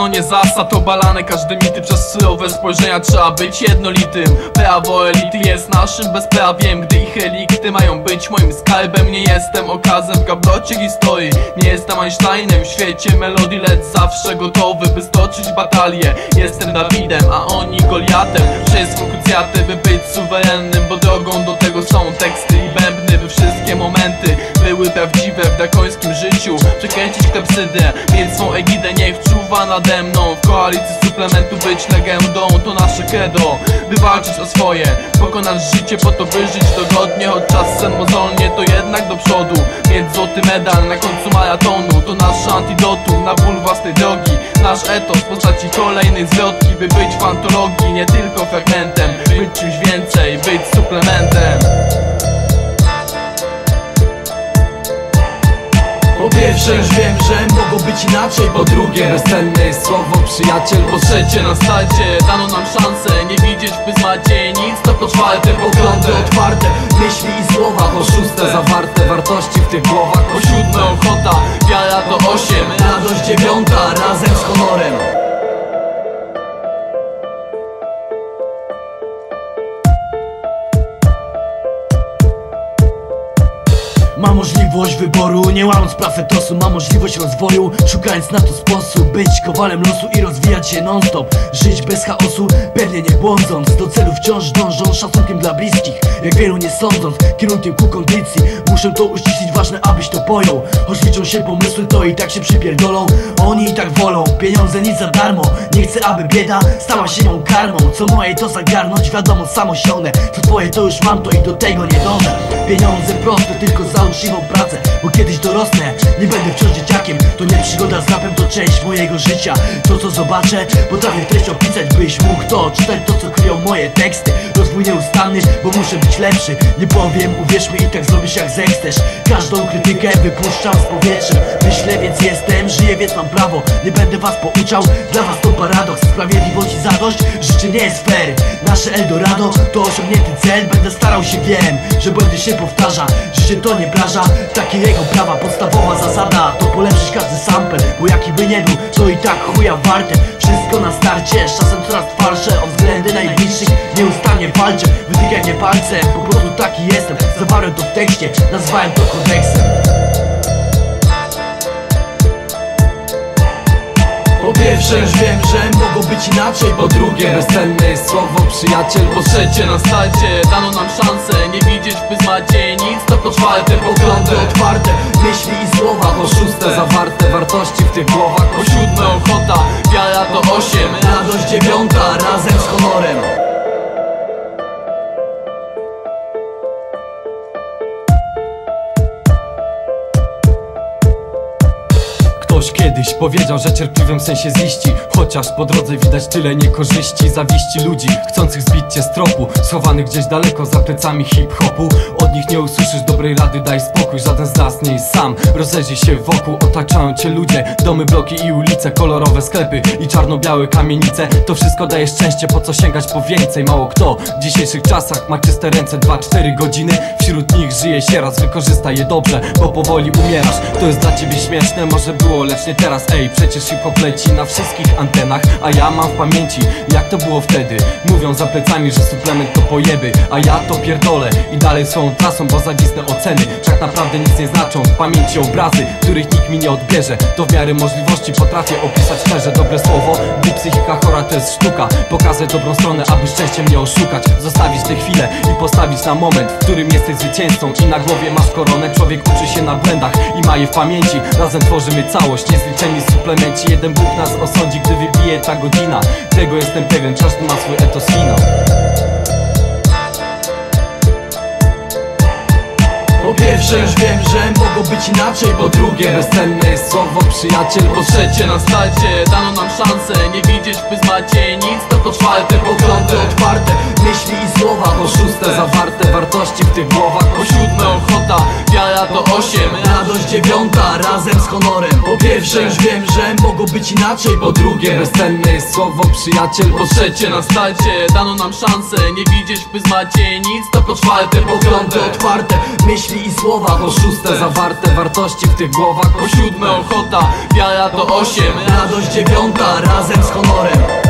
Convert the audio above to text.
Dano nie zasad, obalane każdy mity Przez sylowe spojrzenia trzeba być jednolitym. Prawo elity jest naszym bezprawiem. Gdy ich elikty mają być moim skarbem Nie jestem okazem w gablocie historii. Nie jestem Einsteinem w świecie melodii Lecz zawsze gotowy by stoczyć batalię Jestem Dawidem, a oni Goliatem. Wszystko krucjaty by być suwerennym Bo drogą do tego są teksty i bębny wszystkie momenty były prawdziwe w drakońskim życiu. Przekręcić klepsydę, mieć swą egidę Niech czuwa nade mną. W koalicji suplementu być legendą To nasze credo, by walczyć o swoje Pokonać życie po to by żyć dogodnie. Choć czasem mozolnie to jednak do przodu. Mieć złoty medal na końcu maratonu To nasz antidotum na ból własnej drogi. Nasz etos w postaci kolejnej zwrotki By być w antologii nie tylko fragmentem. Być czymś więcej, być suplementem pierwsze już wiem, że mogło być inaczej Po drugie bezcenne jest słowo przyjaciel Po trzecie na starcie dano nam szansę Nie widzieć w pryzmacie nic. To po czwarte Poglądy otwarte, myśli i słowa Po szóste zawarte. Wartości w tych głowach Po siódme ochota, wiara to osiem Radość dziewiąta Ma możliwość wyboru, nie łamiąc praw etosu Ma możliwość rozwoju, szukając na to sposób Być kowalem losu i rozwijać się non-stop. Żyć bez chaosu, pewnie nie błądząc. Do celu wciąż dążąc, szacunkiem dla bliskich. Jak wielu nie sądząc, kierunkiem ku kondycji. Muszę to uściślić, ważne abyś to pojął. Choć liczą się pomysły, to i tak się przypierdolą. Oni i tak wolą, pieniądze nic za darmo. Nie chcę, aby bieda stała się nią karmą. Co moje to zagarnąć, wiadomo samosione. Co twoje to już mam, to i do tego nie dążę Pieniądze proste, tylko za uczciwą pracę Bo kiedyś dorosnę, nie będę wciąż dzieciakiem. To nie przygoda z rapem, to część mojego życia. To co zobaczę, potrafię treść opisać Byś mógł to czytać, to co kryją moje teksty. Rozwój nieustanny, bo muszę być lepszy. Nie powiem, uwierz mi i tak zrobisz jak zechcesz. Każdą krytykę wypuszczam z powietrzem. Myślę więc jestem, żyję więc mam prawo. Nie będę was pouczał, dla was to paradoks Sprawiedliwość i zadość, życie nie jest fair. Nasze Eldorado to osiągnięty cel. Będę starał się, wiem, że błędy się powtarza Życie to nie plaża, takie jego prawa Podstawowa zasada to polepszyć każdy sample Bo jaki by nie był, to i tak chuja warte. Wszystko na starcie, czasem coraz twarsze O względy najbliższych nieustannie walczę. Wytykaj mnie palcem, po prostu taki jestem. Zawarłem to w tekście, nazwałem to kodeksem Po pierwsze już wiem, że mogło być inaczej Po drugie bezcenne jest słowo przyjaciel Po trzecie na starcie dano nam szansę Nie widzieć w pryzmacie nic To po czwarte Poglądy otwarte, myśli i słowa Po szóste zawarte wartości w tych głowach Po siódme ochota, wiara to osiem Radość dziewiąta razem z honorem powiedział, że cierpliwym sensie ziści. Chociaż po drodze widać tyle niekorzyści Zawiści ludzi, chcących zbić cię z tropu Schowanych gdzieś daleko za plecami hip-hopu. Od nich nie usłyszysz dobrej rady, daj spokój Żaden z nas nie jest sam. Rozejrzyj się wokół, otaczają cię ludzie Domy, bloki i ulice, kolorowe sklepy I czarno-białe kamienice. To wszystko daje szczęście, po co sięgać po więcej? Mało kto w dzisiejszych czasach ma czyste ręce 2-4 godziny. Wśród nich żyje się raz, wykorzystaj je dobrze Bo powoli umierasz, to jest dla ciebie śmieszne Może było, lecz nie teraz, ej Przecież hip-hop na wszystkich antenach A ja mam w pamięci, jak to było wtedy. Mówią za plecami, że suplement to pojeby A ja to pierdolę. I dalej swoją trasą Bo zawisnę oceny, tak naprawdę nic nie znaczą W pamięci obrazy, których nikt mi nie odbierze. To w miarę możliwości potrafię opisać szczerze Dobre słowo, gdy psychika chora to jest sztuka. Pokazać dobrą stronę, aby szczęście mnie oszukać. Zostawić tę chwilę i postawić na moment W którym jesteś zwycięzcą. I na głowie masz koronę Człowiek uczy się na błędach i ma je w pamięci. Razem tworzymy całość, niezliczeni suplemenci Jeden Bóg nas osądzi, gdy wybije ta godzina. Tego jestem pewien, każdy ma swój etos finał pierwsze już wiem, że mogło być inaczej Po drugie bezcenne jest słowo przyjaciel Po trzecie na starcie. Dano nam szansę Nie widzieć w pryzmacie nic To po czwarte Poglądy otwarte, myśli i słowa Po szóste zawarte. Wartości w tych głowach Po siódme ochota, wiara to osiem Radość dziewiąta. Razem z honorem. Po pierwsze już wiem, że mogło być inaczej Po drugie bezcenne jest słowo przyjaciel Po trzecie na starcie. Dano nam szansę Nie widzieć w pryzmacie nic To po czwarte Poglądy otwarte, myśli i słowa słowach Po szóste zawarte wartości w tych głowach Po siódme ochota, wiara to osiem Radość dziewiąta razem z honorem